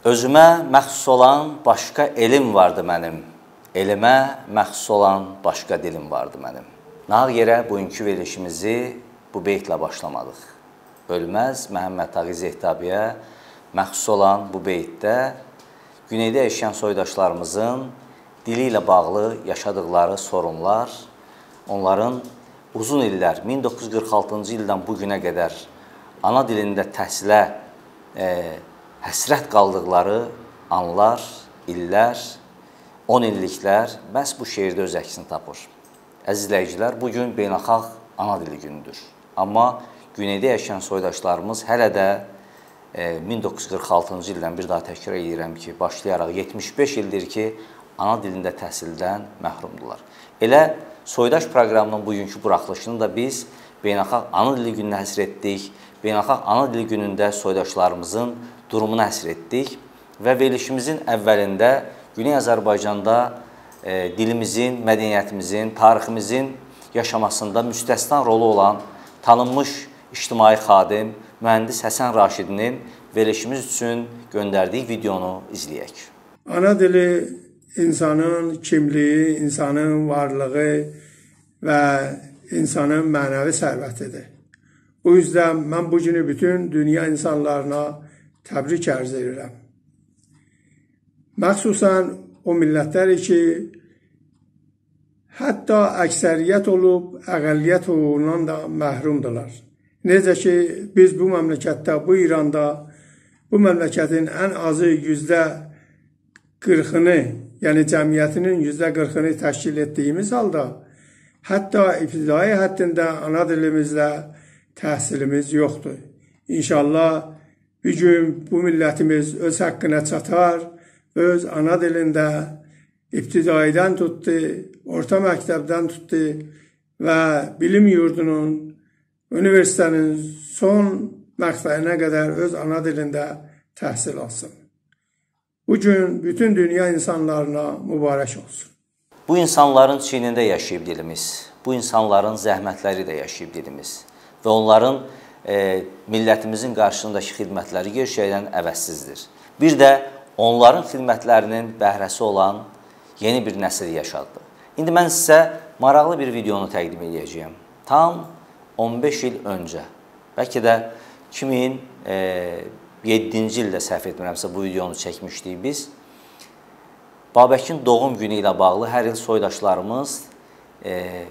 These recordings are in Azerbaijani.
Özümə məxsus olan başqa elm vardı mənim. Elmə məxsus olan başqa dilim vardı mənim. Nağ yerə bugünkü verilişimizi bu beytlə başlamadıq. Ölməz Məhəmməd Taği Zehtabiyə məxsus olan bu beytdə güneydə yaşayan soydaşlarımızın dili ilə bağlı yaşadıqları sorunlar, onların uzun illər 1946-cı ildən bu günə qədər ana dilində təhsilə e, həsrət qaldıqları anlar, illər, 10 illiklər məhz bu şeirdə öz əksini tapır. Əziz izləyicilər, bu gün beynəlxalq ana dili günüdür. Amma güneydə yaşayan soydaşlarımız hələ də e, 1946-cı ildən bir daha təkrar edirəm ki, başlayaraq 75 ildir ki, ana dilində təhsildən məhrumdular. Elə soydaş proqramının bugünkü buraxılışını da biz beynəlxalq ana dili gününə həsr etdik. Beynəlxalq ana dili günündə soydaşlarımızın durumunu həsr etdik və verilişimizin əvvəlində Güney Azərbaycanda e, dilimizin, mədəniyyətimizin, tariximizin yaşamasında müstəsna rolu olan tanınmış ictimai xadim mühəndis Həsən Raşidinin verilişimiz üçün göndərdiyi videonu izləyək. Ana dili insanın kimliyi, insanın varlığı və insanın mənəvi sərvətidir. O yüzden mən bu günü bütün dünya insanlarına təbrik ərz edirəm. Məxsusən o millətləri ki, hətta əksəriyyət olub, əqəlliyyət ondan da məhrumdular. Necə ki, biz bu məmləkətdə, bu İranda, bu məmləkətin ən azı yüzdə qırxını, yəni cəmiyyətinin yüzdə qırxını təşkil etdiyimiz halda, hətta ibtidai həddində ana dilimizlə təhsilimiz yoxdur. İnşallah bir gün bu millətimiz öz haqqına çatar, öz ana dilində ibtidaidən tutdu, orta məktəbdən tutdu və bilim yurdunun, üniversitenin son məqsədinə qədər öz ana dilində təhsil alsın. Bu gün bütün dünya insanlarına mübarək olsun. Bu insanların çiynində yaşayıb dilimiz, bu insanların zəhmətləri də yaşayıb dilimiz və onların e, millətimizin qarşısındakı xidmətləri gerçəkdən əvəzsizdir. Bir də onların xidmətlərinin bəhrəsi olan yeni bir nəsil yaşadı. İndi mən sizə maraqlı bir videonu təqdim edəcəyəm. Tam 15 il öncə, bəlkə də 2007-ci ildə səhv etmirəmsə bu videonu çəkmişdik biz. Babəkin doğum günü ilə bağlı hər il soydaşlarımız e,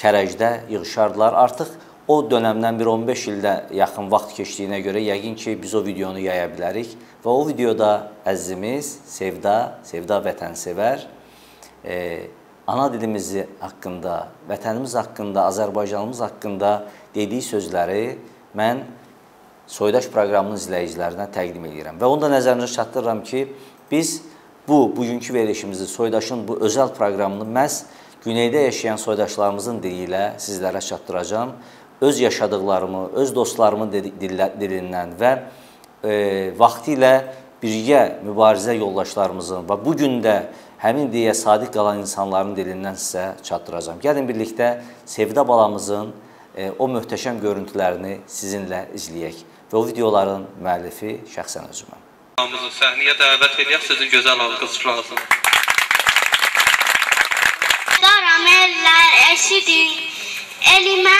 Kərəcdə yığışardılar. Artıq O dönəmdən bir 15 ildə yaxın vaxt keçdiyinə görə yəqin ki, biz o videonu yaya bilərik və o videoda əzizimiz Sevda, Sevda vətənsevər e, ana dilimizi haqqında, vətənimiz haqqında, Azərbaycanımız haqqında dediyi sözləri mən Soydaş proqramının izləyicilərinə təqdim edirəm. Və onu da nəzərinizə çatdırıram ki, biz bu bugünkü verilişimizi Soydaşın bu özəl proqramını məhz güneydə yaşayan soydaşlarımızın dili ilə sizlərə çatdıracağam öz yaşadıqlarımı, öz dostlarımın dilindən və e, vaxtı ilə birgə mübarizə yoldaşlarımızın və bu gün də həmin diyə sadiq qalan insanların dilindən sizə çatdıracağam. Gəlin birlikdə Sevda balamızın e, o möhtəşəm görüntülərini sizinlə izləyək və o videoların müəllifi şəxsən özüməm. Balamızı səhnəyə dəvət edək, sizi gözəl alqış lazım. Daram eller eşidin Elimə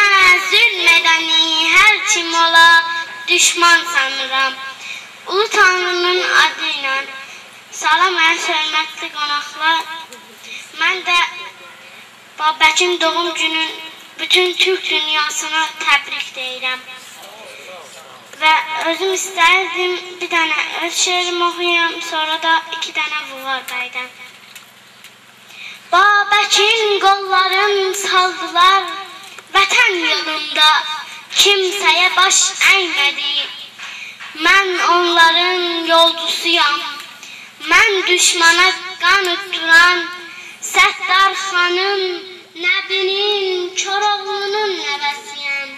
zülmədəni hər kim ola düşman sanıram. Ulu Tanrının adı ilə salam ən hörmətli qonaqlar. Mən də Babəkin doğum günün bütün Türk dünyasına təbrik deyirəm. Və özüm istərdim bir dənə öz şeirimi oxuyam, sonra da iki dənə Vulvar bəydən. Babəkin qolların saldılar, Vətən yolunda kimsəyə baş əymədi. Mən onların yolcusuyam. Mən düşmana qan utduran Səttar xanım Nəbinin Koroğlunun nəvəsiyəm.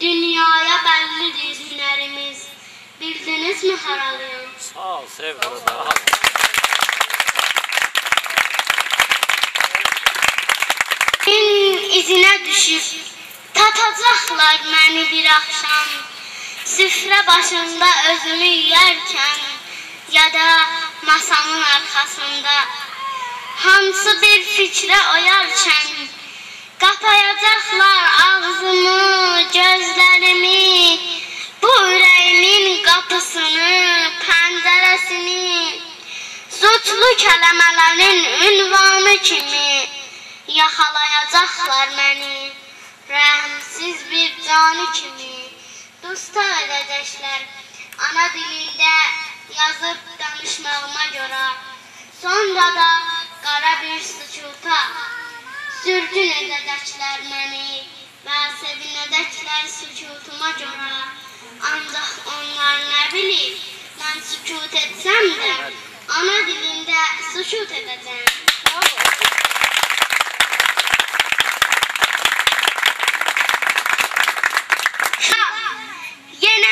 Dünyaya bəllidir hünərimiz. Bildinizmi haralıyam? Sağ ol, sevgilim. İzinə düşüb. Tatacaqlar məni bir axşam. Süfrə başında özümü yeyərkən ya da masanın arxasında. Hansı bir fikrə oyarkən qapayacaqlar ağzımı, gözlərimi, bu ürəyimin qapısını, pəncərəsini. Sutlu kələmələrin ünvanı kimi yaxalayacaqlar məni. Rəhmsiz bir canı kimi dusta edəcəklər ana dilində yazıb danışmağıma görə. Sonra da qara bir sükuta sürgün edəcəklər məni və sevinəcəklər sükutuma görə. Ancaq onlar nə bilir? Mən sükut etsəm də ana dilində sükut edəcəm. Yenə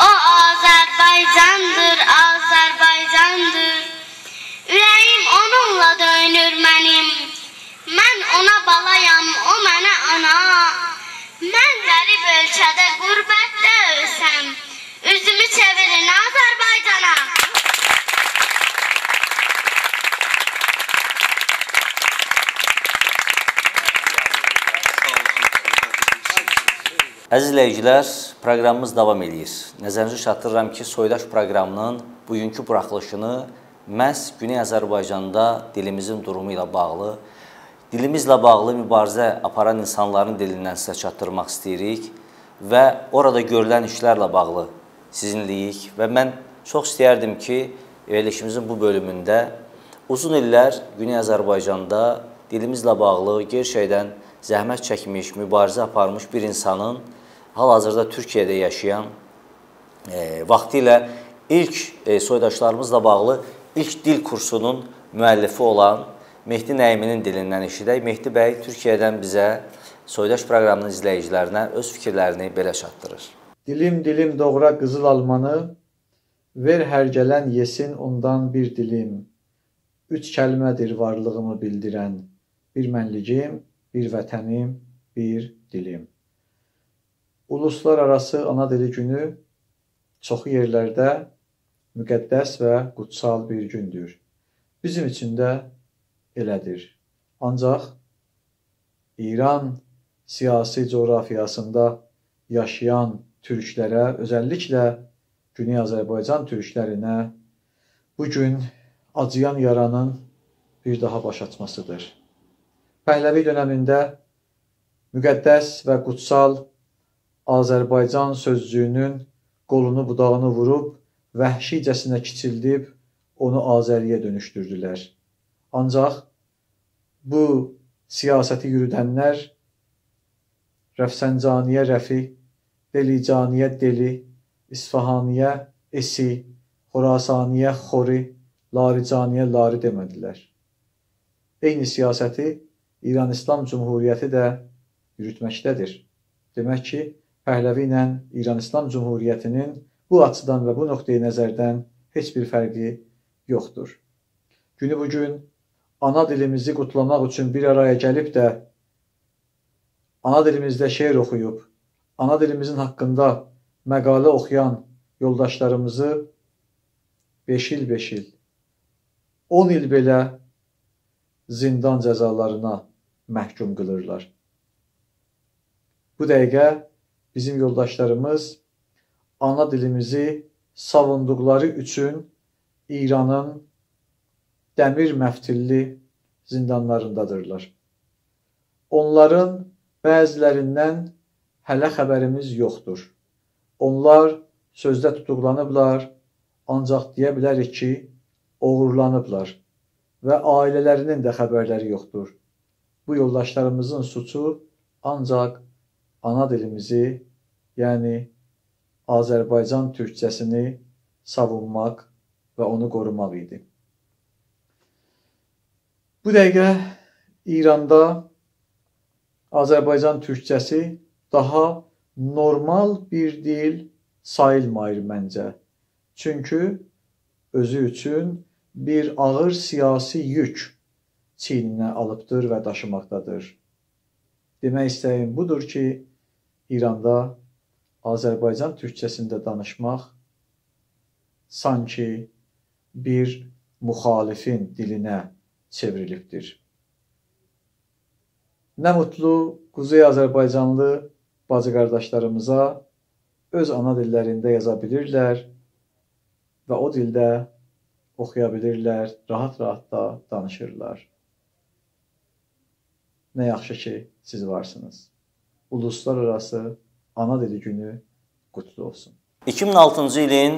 O Azərbaycandır, Azərbaycandır. Ürəyim onunla döyünür mənim. Mən ona balayam, o mənə ana. Mən qərib ölkədə qürbətdə ölsəm, üzümü çevirin Azərbaycana. Əziz izləyicilər, proqramımız davam edir. Nəzərinizə çatdırıram ki, Soydaş proqramının bugünkü buraxılışını məhz Güney Azərbaycanda dilimizin durumu ilə bağlı, dilimizlə bağlı mübarizə aparan insanların dilindən sizə çatdırmaq istəyirik və orada görülən işlərlə bağlı sizinləyik və mən çox istəyərdim ki, verilişimizin bu bölümündə uzun illər Güney Azərbaycanda dilimizlə bağlı gerçəkdən zəhmət çəkmiş, mübarizə aparmış bir insanın hal-hazırda Türkiyədə yaşayan e, vaxtilə ilk e, soydaşlarımızla bağlı ilk dil kursunun müəllifi olan Mehdi Nəiminin dilindən eşidək. Mehdi bəy Türkiyədən bizə Soydaş proqramının izləyicilərinə öz fikirlərini belə çatdırır. Dilim dilim doğra qızıl almanı, ver hər gələn yesin ondan bir dilim. Üç kəlmədir varlığımı bildirən, bir mənligim, bir vətənim, bir dilim. Uluslararası Ana Dili Günü çoxu yerlərdə müqəddəs və qutsal bir gündür. Bizim üçün də elədir. Ancaq İran siyasi coğrafiyasında yaşayan türklərə, özəlliklə Güney Azərbaycan türklərinə bu gün acıyan yaranın bir daha baş açmasıdır. Pəhləvi dövründə müqəddəs və qutsal Azərbaycan sözcüyünün qolunu budağını vurub, vəhşicəsinə kiçildib, onu Azəriyə dönüşdürdülər. Ancaq bu siyasəti yürüdənlər Rəfsəncaniyə Rəfi, Delicaniyə Deli, İsfahaniyə Esi, Xorasaniyə Xori, Laricaniyə Lari demədilər. Eyni siyasəti İran İslam Cümhuriyyəti də yürütməkdədir. Demək ki, Pəhləvi ilə İran İslam Cümhuriyyətinin bu açıdan və bu nöqteyi nəzərdən heç bir fərqi yoxdur. Günü bu gün ana dilimizi qutlamaq üçün bir araya gəlib də ana dilimizdə şeir oxuyub, ana dilimizin haqqında məqalə oxuyan yoldaşlarımızı 5 il 5 il 10 il belə zindan cəzalarına məhkum qılırlar. Bu dəqiqə bizim yoldaşlarımız ana dilimizi savunduqları üçün İranın dəmir məftilli zindanlarındadırlar. Onların bəzilərindən hələ xəbərimiz yoxdur. Onlar sözdə tutuqlanıblar, ancaq deyə bilərik ki, oğurlanıblar və ailələrinin də xəbərləri yoxdur. Bu yoldaşlarımızın suçu ancaq ana dilimizi, yəni Azərbaycan türkcəsini savunmaq və onu qorumaq idi. Bu dəqiqə İranda Azərbaycan türkcəsi daha normal bir dil sayılmayır məncə. Çünki özü üçün bir ağır siyasi yük çiyninə alıbdır və daşımaqdadır. Demək istəyim budur ki, İranda Azərbaycan türkçəsində danışmaq sanki bir müxalifin dilinə çevrilibdir. Nə mutlu Quzey Azərbaycanlı bacı qardaşlarımıza öz ana dillərində yaza bilirlər və o dildə oxuya bilirlər, rahat-rahat da danışırlar. Nə yaxşı ki, siz varsınız. Uluslararası Ana Dili Günü qutlu olsun. 2006-cı ilin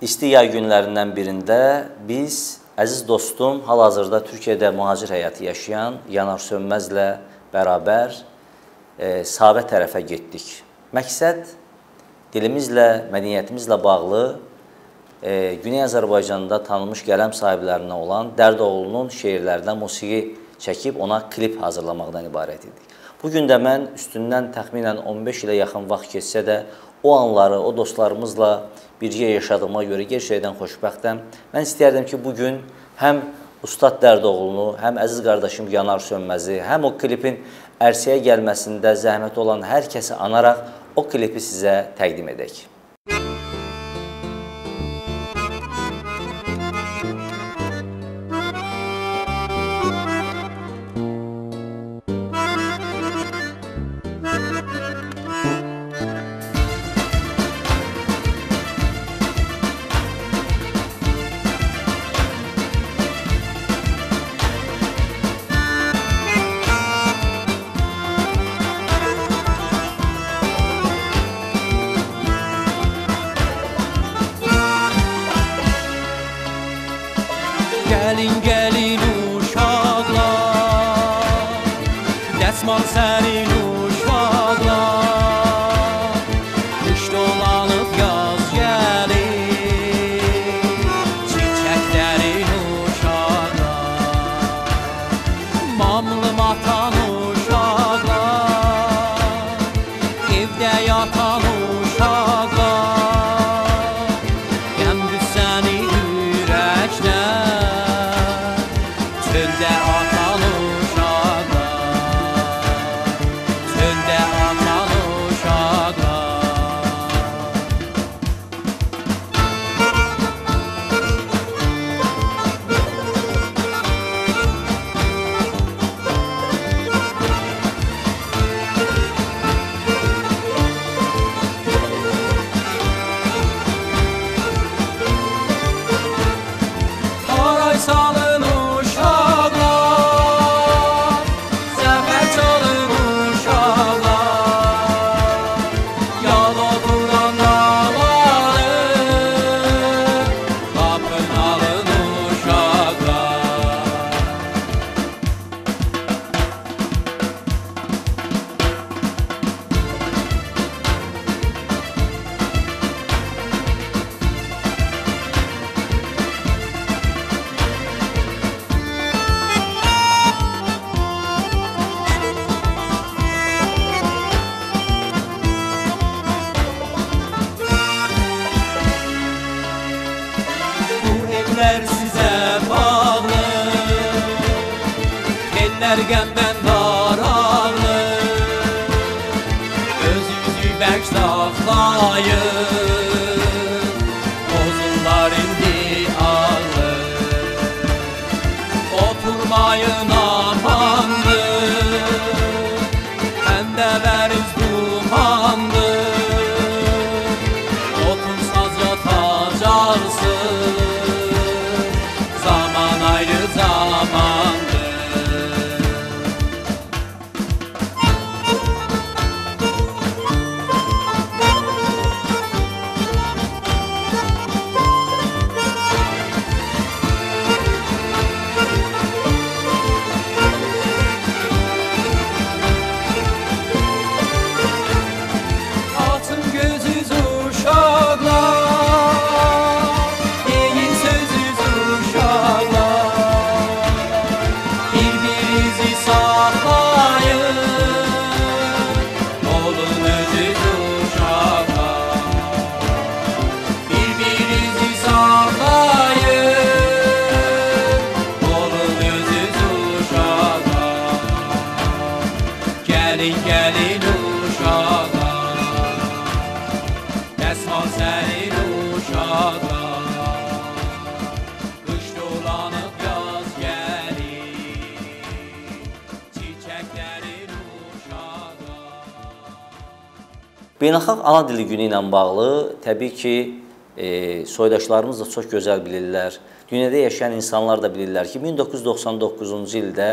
isti yay günlərindən birində biz əziz dostum, hal-hazırda Türkiyədə mühacir həyatı yaşayan Yanar Sönməzlə bərabər e, Sabə tərəfə getdik. Məqsəd dilimizlə, mədəniyyətimizlə bağlı e, Güney Azərbaycanda tanınmış qələm sahiblərinə olan Dərdoğlunun şeirlərindən musiqi çəkib ona klip hazırlamaqdan ibarət idi. Bu gün də mən üstündən təxminən 15 ilə yaxın vaxt keçsə də o anları, o dostlarımızla birgə yaşadığıma görə gerçəkdən xoşbəxtəm. Mən istərdim ki, bu gün həm Ustad Dərdoğlunu, həm əziz qardaşım Yanar Sönməzi, həm o klipin ərsəyə gəlməsində zəhmət olan hər kəsi anaraq o klipi sizə təqdim edək. Jasmon Sarinu Ergenden daralı Öz yüzü berk saflayır Beynəlxalq ana dili günü ilə bağlı təbii ki, e, soydaşlarımız da çox gözəl bilirlər. Dünyada yaşayan insanlar da bilirlər ki, 1999-cu ildə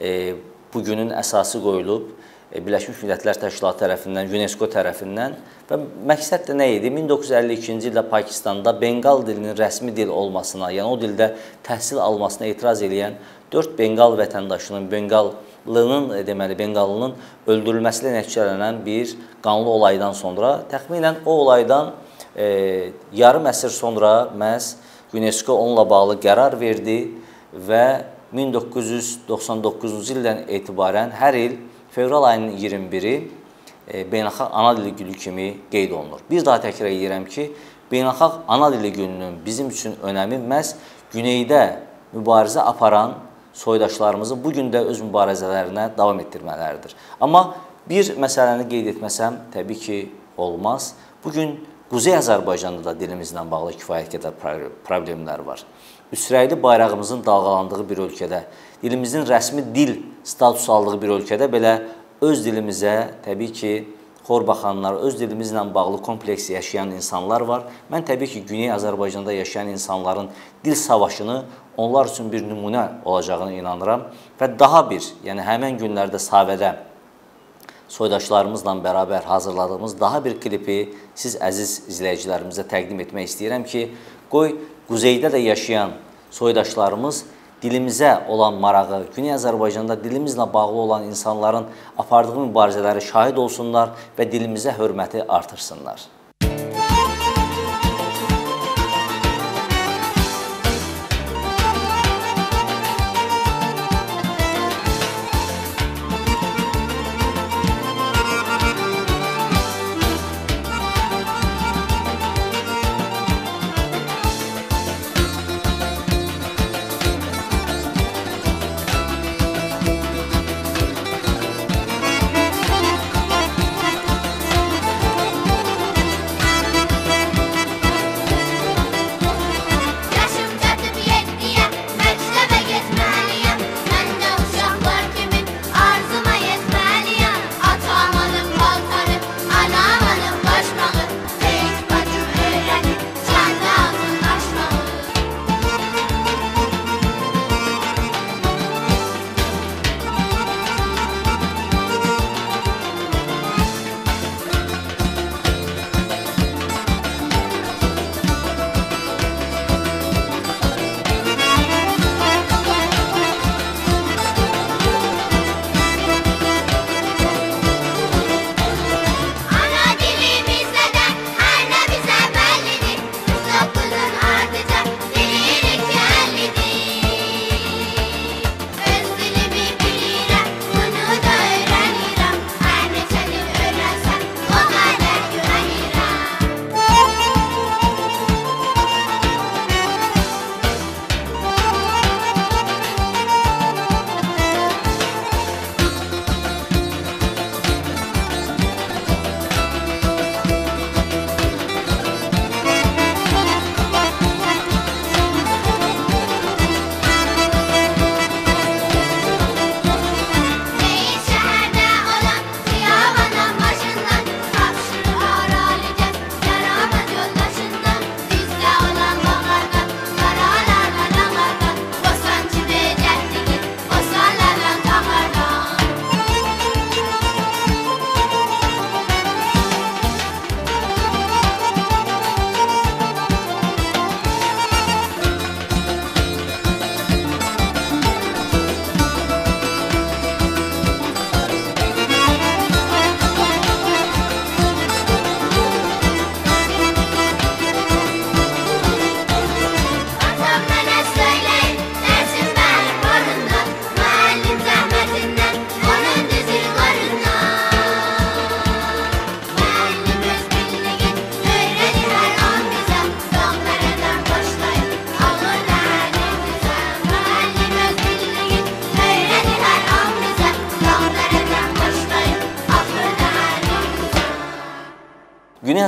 e, bu günün əsası qoyulub Birləşmiş Millətlər Təşkilatı tərəfindən, UNESCO tərəfindən və məqsəd də nə idi? 1952-ci ildə Pakistanda Benqal dilinin rəsmi dil olmasına, yəni o dildə təhsil almasına etiraz edən 4 Benqal vətəndaşının Benqallının e, deməli Benqallının öldürülməsi ilə nəticələnən bir qanlı olaydan sonra təxminən o olaydan e, yarım əsr sonra məhz UNESCO onunla bağlı qərar verdi və 1999-cu ildən etibarən hər il fevral ayının 21-i e, Beynəlxalq Ana Dili Günü kimi qeyd olunur. Bir daha təkrar edirəm ki, Beynəlxalq Ana Dili Gününün bizim üçün önəmi məhz güneydə mübarizə aparan soydaşlarımızın bu gün də öz mübarizələrinə davam etdirmələridir. Amma bir məsələni qeyd etməsəm təbii ki, olmaz. Bu gün Quzey Azərbaycanda da dilimizlə bağlı kifayət qədər problemlər var. Üsrəyli bayrağımızın dalğalandığı bir ölkədə, dilimizin rəsmi dil statusu aldığı bir ölkədə belə öz dilimizə təbii ki, xor baxanlar, öz dilimizlə bağlı kompleks yaşayan insanlar var. Mən təbii ki, Güney Azərbaycanda yaşayan insanların dil savaşını onlar üçün bir nümunə olacağına inanıram və daha bir, yəni həmin günlərdə Savədə soydaşlarımızla bərabər hazırladığımız daha bir klipi siz əziz izləyicilərimizə təqdim etmək istəyirəm ki, qoy quzeydə də yaşayan soydaşlarımız dilimizə olan marağı, Güney Azərbaycanda dilimizlə bağlı olan insanların apardığı mübarizələri şahid olsunlar və dilimizə hörməti artırsınlar.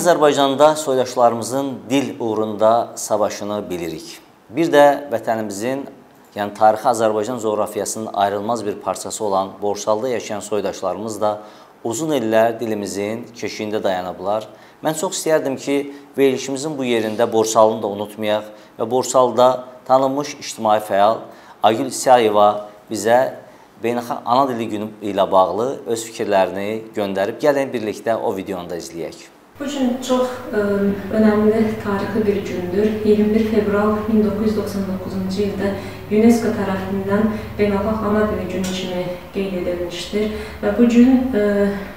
Azərbaycanda soydaşlarımızın dil uğrunda savaşını bilirik. Bir də vətənimizin, yəni tarixi Azərbaycan coğrafiyasının ayrılmaz bir parçası olan Borsalda yaşayan soydaşlarımız da uzun illər dilimizin keşiyində dayanıblar. Mən çox istərdim ki, verilişimizin bu yerində Borsalını da unutmayaq və Borsalda tanınmış ictimai fəal Aygül İsayeva bizə Beynəlxalq Ana Dili Günü ilə bağlı öz fikirlərini göndərib. Gəlin birlikdə o videonu da izləyək. Bu gün çox ə, önəmli tarixi bir gündür. 21 fevral 1999-cu ildə UNESCO tərəfindən Beynəlxalq Ana Dili Günü kimi qeyd edilmişdir və bu gün ə,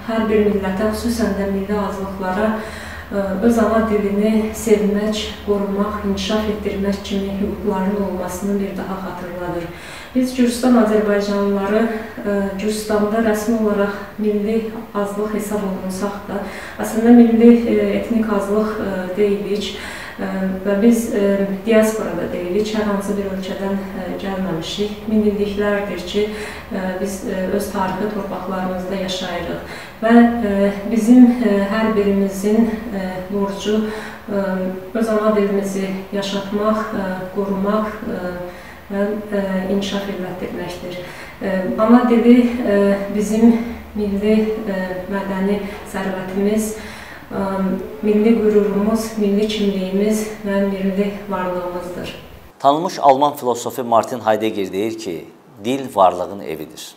hər bir millətə, xüsusən də milli azlıqlara ə, öz ana dilini sevmək, qorumaq, inkişaf etdirmək kimi hüquqlarının olmasını bir daha xatırladır. Biz Gürcüstan Azərbaycanlıları e, Gürcüstanda rəsmi olaraq milli azlıq hesab olunsaq da, əslində milli e, etnik azlıq e, deyilik və biz diasporada deyilik, hər hansı bir ölkədən gəlməmişik. Min illiklərdir ki, biz öz tarixi torpaqlarımızda yaşayırıq və bizim hər birimizin borcu öz ana dilimizi yaşatmaq, qorumaq, və e, inkişaf etməkdir. E, ana dili e, bizim milli mədəni sərvətimiz, milli qürurumuz, milli kimliyimiz və milli varlığımızdır. Tanınmış Alman filosofu Martin Heidegger deyir ki, dil varlığın evidir.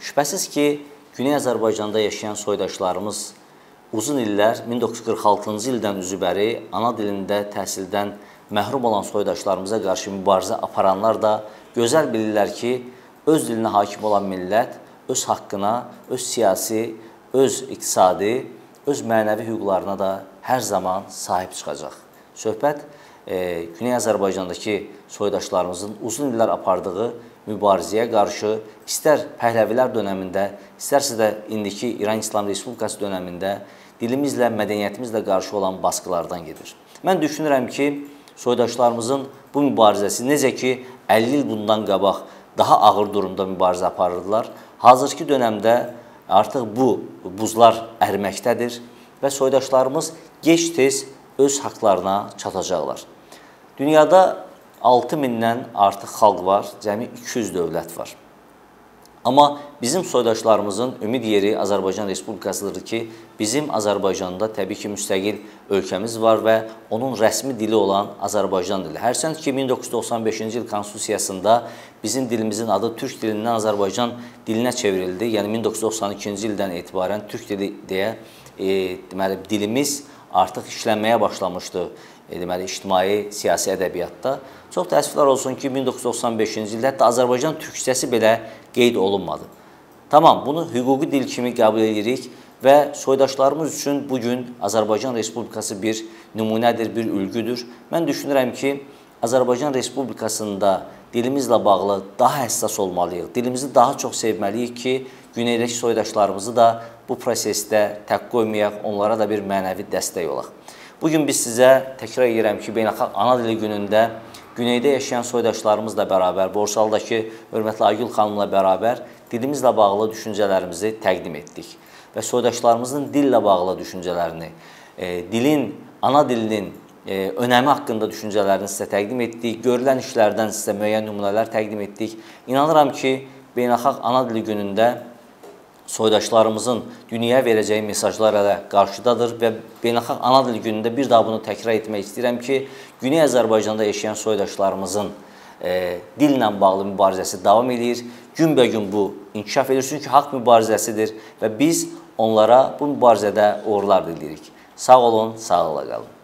Şübhəsiz ki, Güney Azərbaycanda yaşayan soydaşlarımız uzun illər 1946-cı ildən üzübəri ana dilində təhsildən məhrum olan soydaşlarımıza qarşı mübarizə aparanlar da gözəl bilirlər ki, öz dilinə hakim olan millət öz haqqına, öz siyasi, öz iqtisadi, öz mənəvi hüquqlarına da hər zaman sahib çıxacaq. Söhbət e, Güney Azərbaycandakı soydaşlarımızın uzun illər apardığı mübarizəyə qarşı istər Pəhləvilər dövründə, istərsə də indiki İran İslam Respublikası dövründə dilimizlə, mədəniyyətimizlə qarşı olan baskılardan gedir. Mən düşünürəm ki, soydaşlarımızın bu mübarizəsi necə ki 50 il bundan qabaq daha ağır durumda mübarizə aparırdılar. Hazırki dövrdə artıq bu buzlar əriməkdədir və soydaşlarımız gec-tez öz haqlarına çatacaqlar. Dünyada 6 mindən artıq xalq var, cəmi 200 dövlət var. Amma bizim soydaşlarımızın ümid yeri Azərbaycan Respublikasıdır ki, bizim Azərbaycanda təbii ki, müstəqil ölkəmiz var və onun rəsmi dili olan Azərbaycan dili. Hərçənd ki, 1995-ci il Konstitusiyasında bizim dilimizin adı türk dilindən Azərbaycan dilinə çevrildi. Yəni 1992-ci ildən etibarən türk dili deyə e, deməli dilimiz artıq işlənməyə başlamışdı e, deməli ictimai siyasi ədəbiyyatda. Çox təəssüflər olsun ki, 1995-ci ildə hətta Azərbaycan türkçəsi belə qeyd olunmadı. Tamam, bunu hüquqi dil kimi qəbul edirik və soydaşlarımız üçün bu gün Azərbaycan Respublikası bir nümunədir, bir ülgüdür. Mən düşünürəm ki, Azərbaycan Respublikasında dilimizlə bağlı daha həssas olmalıyıq. Dilimizi daha çox sevməliyik ki, güneydəki soydaşlarımızı da bu prosesdə tək qoymayaq, onlara da bir mənəvi dəstək olaq. Bu gün biz sizə təkrar edirəm ki, Beynəlxalq Ana Dili günündə güneydə yaşayan soydaşlarımızla bərabər, Borsaldakı hörmətli Aygül xanımla bərabər dilimizlə bağlı düşüncələrimizi təqdim etdik və soydaşlarımızın dillə bağlı düşüncələrini, e, dilin, ana dilinin e, önəmi haqqında düşüncələrini sizə təqdim etdik. Görülən işlərdən sizə müəyyən nümunələr təqdim etdik. İnanıram ki, Beynəlxalq Ana Dili günündə soydaşlarımızın dünyaya verəcəyi mesajlar hələ qarşıdadır və Beynəlxalq Ana Dili günündə bir daha bunu təkrar etmək istəyirəm ki, Güney Azərbaycanda yaşayan soydaşlarımızın e, dillə bağlı mübarizəsi davam edir. Günbəgün bu inkişaf edir çünki haqq mübarizəsidir və biz onlara bu mübarizədə uğurlar diləyirik. Sağ olun, sağlıqla qalın.